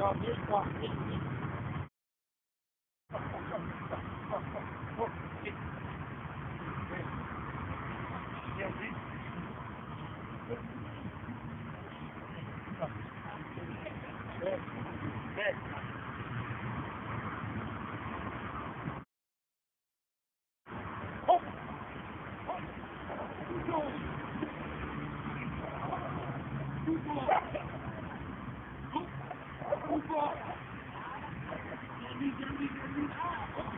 Oh, this one. Good. Good. Thank.